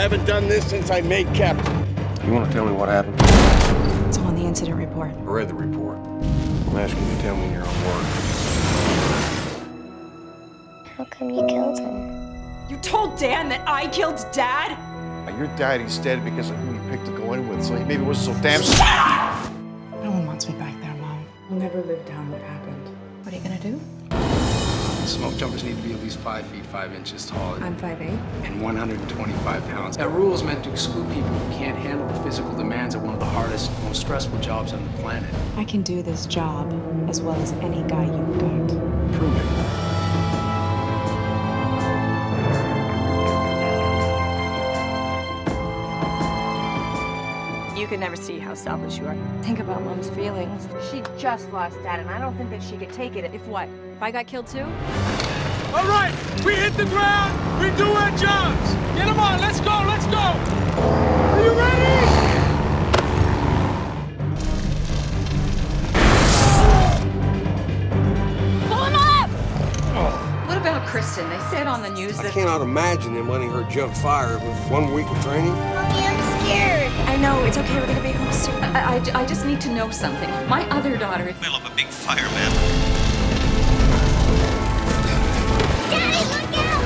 haven't done this since I made captain. You want to tell me what happened? It's on the incident report. I read the report. I'm asking you to tell me in your own words. How come you killed him? You told Dan that I killed Dad? Your daddy's dead because of who you picked to go in with, so he maybe wasn't so damn. No one wants me back there, Mom. I'll never live down what happened. What are you gonna do? Smoke jumpers need to be at least five feet five inches tall I'm 5'8". and 125 pounds. That rule is meant to exclude people who can't handle the physical demands of one of the hardest, most stressful jobs on the planet. I can do this job as well as any guy you've got. Prove You could never see how selfish you are. Think about Mom's feelings. She just lost Dad, and I don't think that she could take it. If what? If I got killed too? All right, we hit the ground. We do our jobs. Get them on. Let's go. Let's go. Are you ready? Pull him up! Oh. What about Kristen? They said on the news I that. I cannot imagine them letting her jump fire with one week of training. Mommy, I'm scared. I know, it's okay, we're gonna be home soon. I, I, I just need to know something. My other daughter is. middle of a big fire, man. Daddy, look out!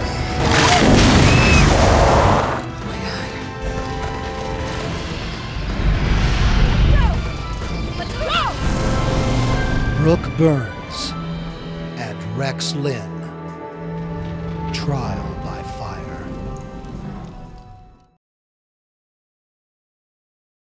Let's go! Brooke Burns and Rex Linn. Trial